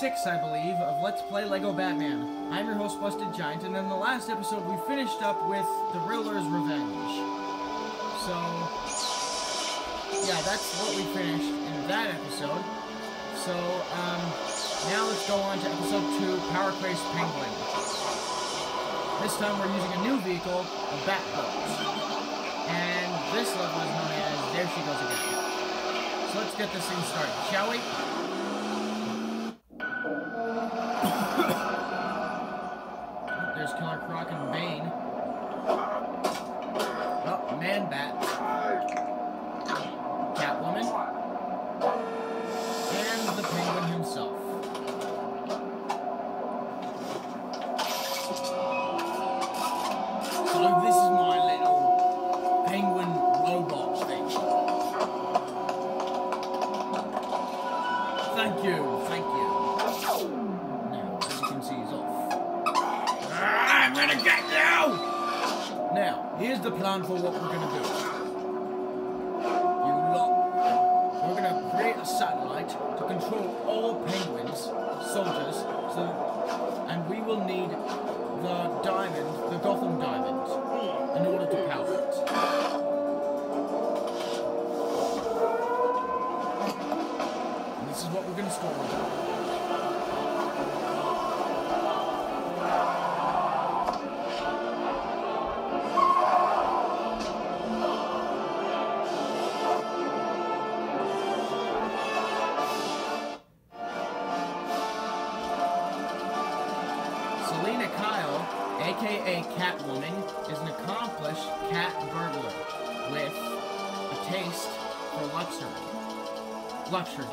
six, I believe, of Let's Play Lego Batman. I'm your host, Busted Giant, and in the last episode, we finished up with the Riddler's Revenge. So, yeah, that's what we finished in that episode. So, um, now let's go on to episode two, Power Craze Penguin. This time we're using a new vehicle, a Batboat. And this level is known as There She Goes Again. So let's get this thing started, shall we? And Bane. Oh, Man Bat. Catwoman. And the Penguin himself. So this is my little penguin robot thing. Thank you, thank you. Here's the plan for what we're gonna do. You lot, we're gonna create a satellite to control all penguins, soldiers, so, and we will need the diamond, the Gotham diamond, in order to power it. And this is what we're gonna store Catwoman, is an accomplished cat burglar with a taste for luxury. Luxury.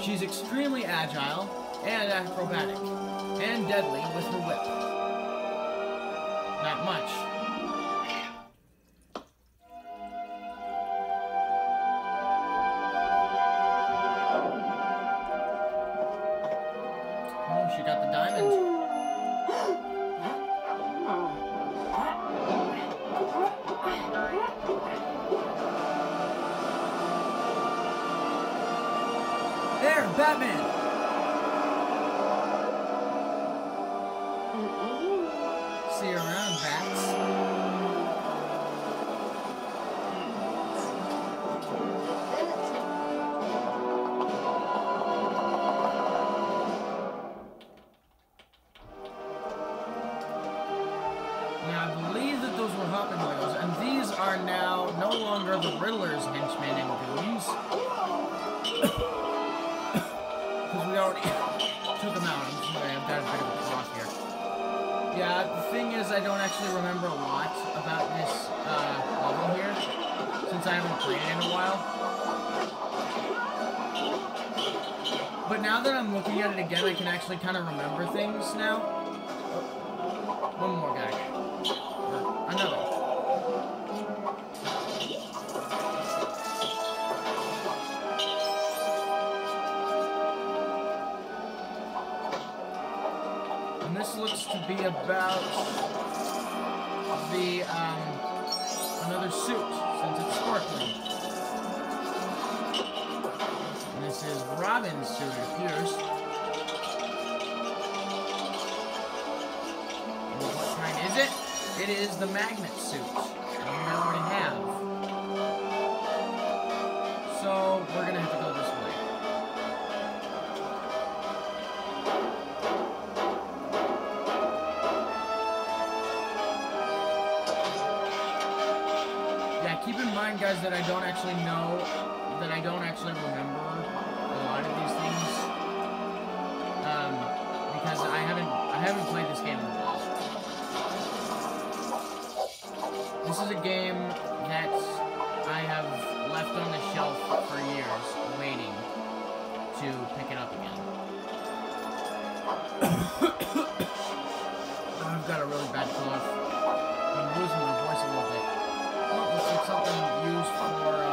She's extremely agile and acrobatic, and deadly with her whip. Not much. See since I haven't played it in a while. But now that I'm looking at it again, I can actually kind of remember things now. One more guy. Another. And this looks to be about this is Robin's suit, it appears. And what kind is it? It is the magnet suit. And we already have. So, we're gonna have to go this way. Yeah, keep in mind, guys, that I don't actually know, that I don't actually remember haven't, I haven't played this game in a while. This is a game that I have left on the shelf for years, waiting to pick it up again. I've got a really bad cough. I'm losing my voice a little bit. Oh, looks like something used for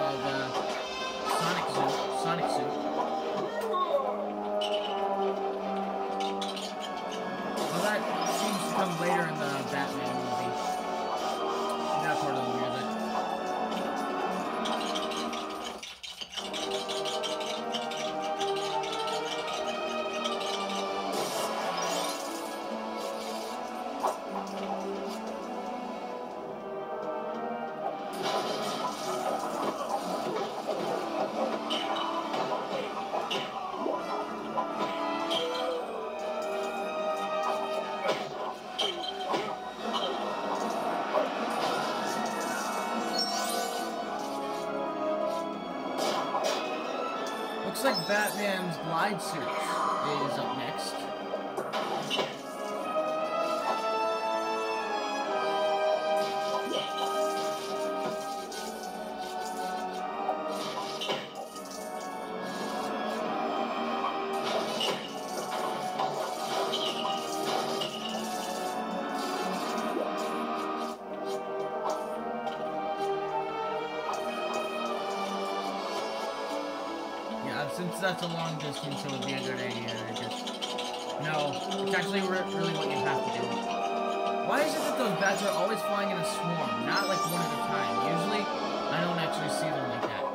like Batman's glide suit is up next. Yeah, since that's a long distance, it would be a good idea to just... No, it's actually re really what you have to do. Why is it that those bats are always flying in a swarm, not like one at a time? Usually, I don't actually see them like that.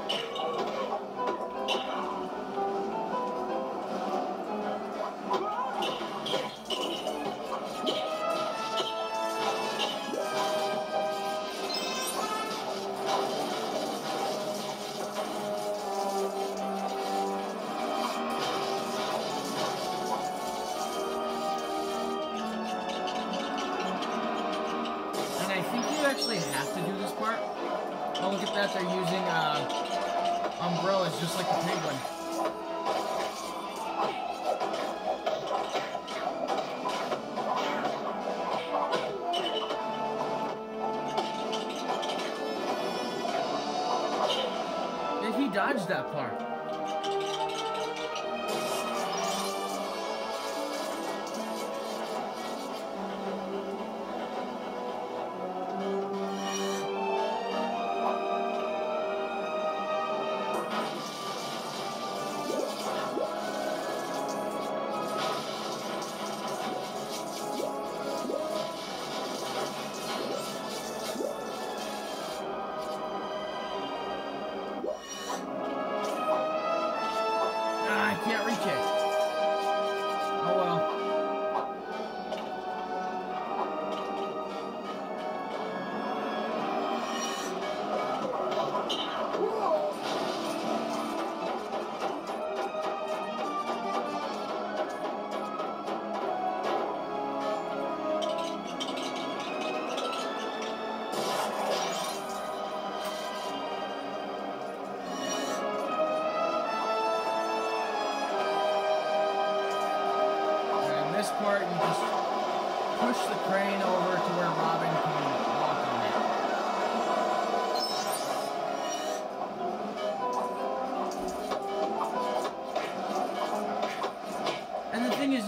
That, they're using uh, umbrellas just like the penguin. Did he dodge that part?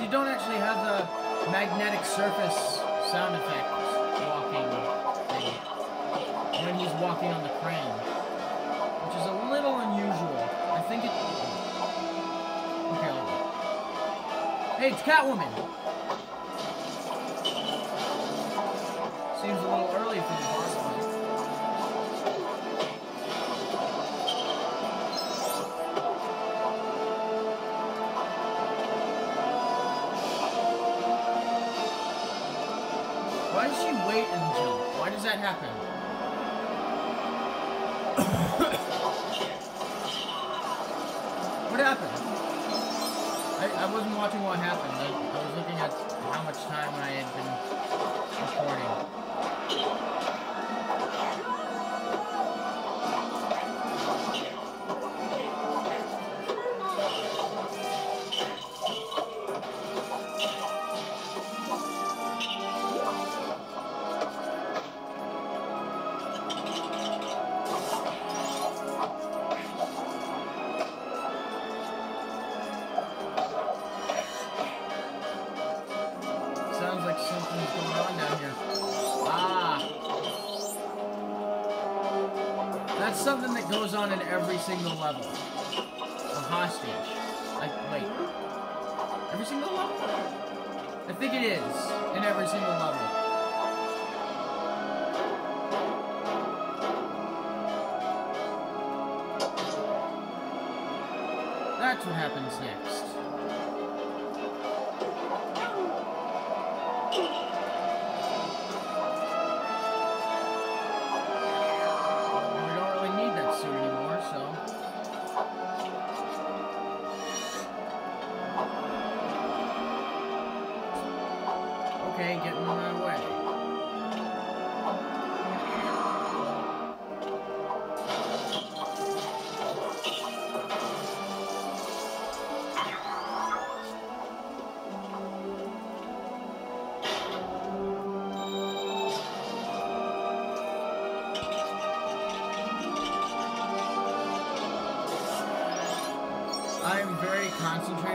You don't actually have the magnetic surface sound effect walking thing when he's walking on the crane, which is a little unusual. I think it. Okay. Hey, it's Catwoman! She wait and jump? Why does that happen? what happened? I, I wasn't watching what happened. I, I was looking at how much time I had been recording. Goes on in every single level. A hostage. Like, wait. Every single level? I think it is. In every single level. That's what happens next.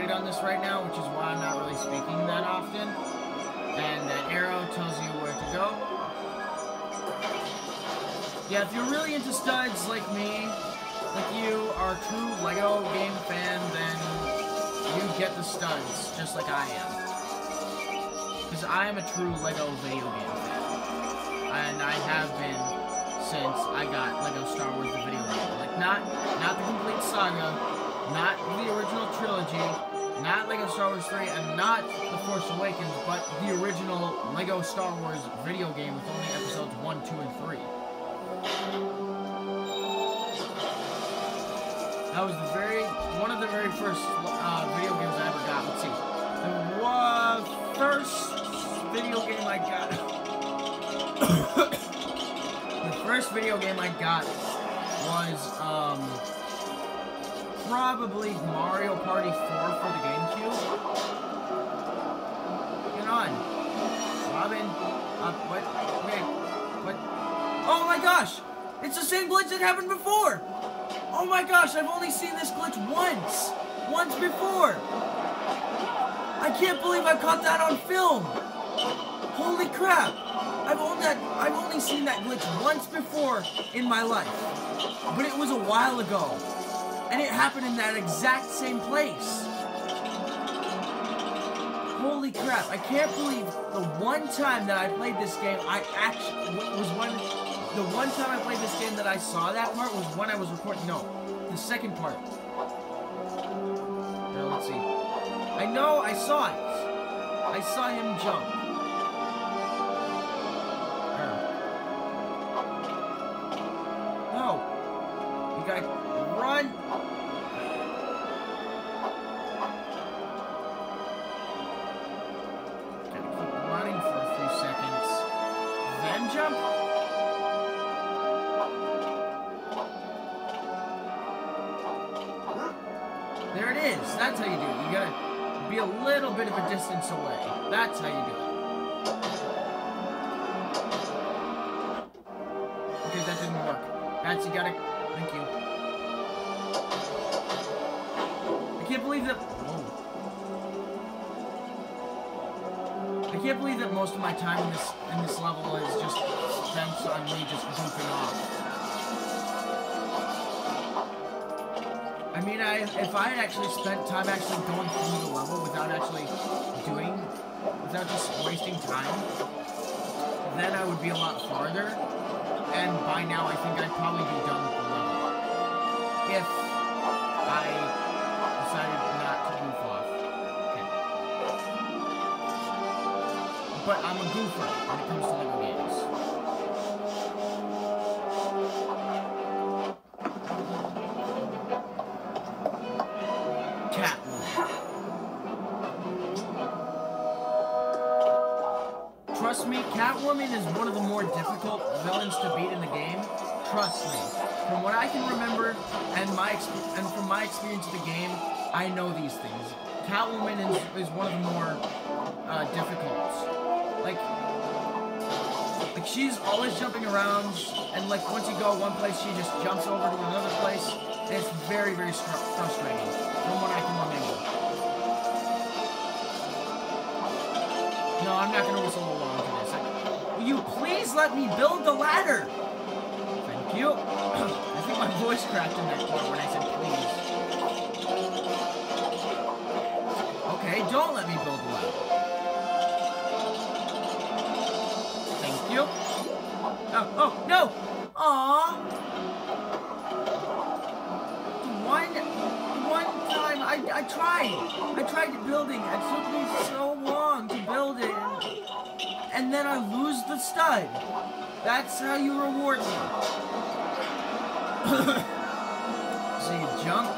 Concentrated on this right now, which is why I'm not really speaking that often. And that arrow tells you where to go. Yeah, if you're really into studs like me, like you are a true LEGO game fan, then you get the studs, just like I am. Because I am a true LEGO video game fan. And I have been since I got LEGO Star Wars the video game. Like, not, not the complete saga, not the original trilogy, not LEGO Star Wars 3, and not The Force Awakens, but the original LEGO Star Wars video game with only episodes 1, 2, and 3. That was the very, one of the very first uh, video games I ever got. Let's see. The uh, first video game I got. the first video game I got was, um, probably Mario Party 4 for the GameCube. Get on. Robin. What? What? Oh my gosh! It's the same glitch that happened before! Oh my gosh, I've only seen this glitch once! Once before! I can't believe I caught that on film! Holy crap! I've only, I've only seen that glitch once before in my life. But it was a while ago. And it happened in that exact same place. Holy crap, I can't believe the one time that I played this game, I actually, was one, the one time I played this game that I saw that part was when I was recording, no, the second part. Now, let's see. I know, I saw it. I saw him jump. No. Oh. You gotta run. Gotta keep running for a few seconds. Then jump. There it is. That's how you do it. You gotta be a little bit of a distance away. That's how you do it. Okay, that didn't work. That's, you gotta, thank you. I can't believe that. I can't believe that most of my time in this, in this level is just spent on me just goofing off. I mean, I if I had actually spent time actually going through the level without actually doing, without just wasting time, then I would be a lot farther. And by now, I think I'd probably be done with the level. If But I'm a goofer when it comes to Lego games. Catwoman. Trust me, Catwoman is one of the more difficult villains to beat in the game. Trust me. From what I can remember and my and from my experience of the game, I know these things. Catwoman is, is one of the more uh, difficult. Like, she's always jumping around, and like once you go one place, she just jumps over to another place. And it's very, very frustrating, from what I can remember. No, I'm not gonna whistle along to this. Will you please let me build the ladder? Thank you. I think my voice cracked in that part when I said please. Okay, don't let me build you. Oh, oh, no! Aww! One, one time, I, I tried. I tried building. It took me so long to build it. And then I lose the stud. That's how you reward me. so you jump.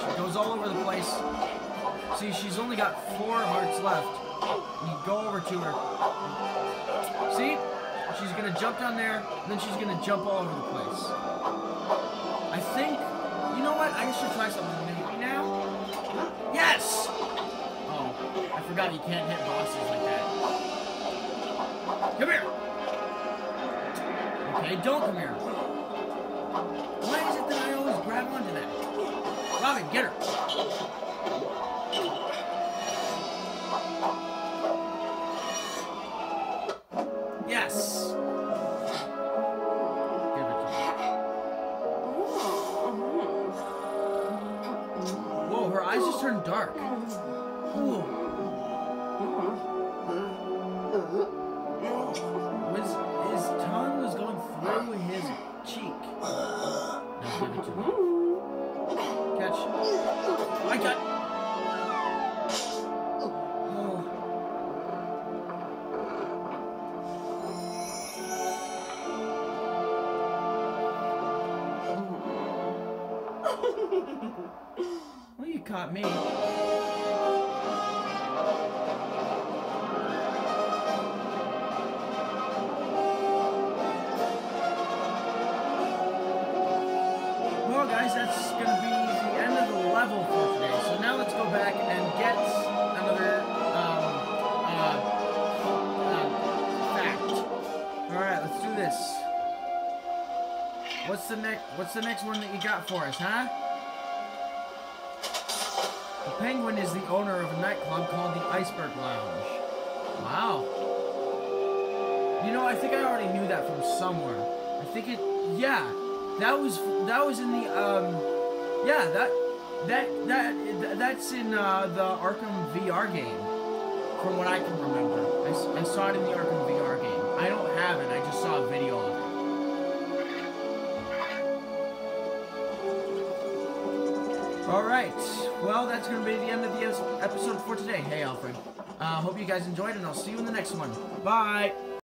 She goes all over the place. See, she's only got four hearts left. You go over to her. See? She's gonna jump down there, and then she's gonna jump all over the place. I think, you know what? I should try something maybe now. Yes! Oh, I forgot you can't hit bosses like that. Come here! Okay, don't come here. Why is it that I always grab onto that? It. Get her. Eyes just turned dark. Ooh. Me. Well, guys, that's going to be the end of the level for today. So now let's go back and get another um, uh, uh, fact. All right, let's do this. What's the next? What's the next one that you got for us, huh? Penguin is the owner of a nightclub called the Iceberg Lounge. Wow. You know, I think I already knew that from somewhere. I think it, yeah, that was that was in the um, yeah that that that that's in uh, the Arkham VR game, from what I can remember. I saw it in the Arkham VR game. I don't have it. I just saw a video of it. All right. Well, that's going to be the end of the episode for today. Hey, Alfred. Uh, hope you guys enjoyed, and I'll see you in the next one. Bye.